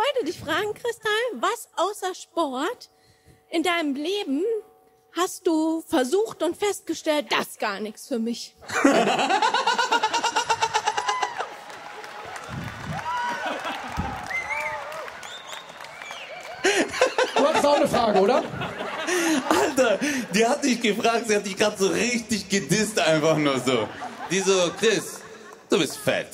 wollte dich fragen, Kristall, was außer Sport in deinem Leben hast du versucht und festgestellt, das ist gar nichts für mich? Du hattest auch eine Frage, oder? Alter, die hat dich gefragt, sie hat dich gerade so richtig gedisst, einfach nur so. Die so, Chris, du bist fett.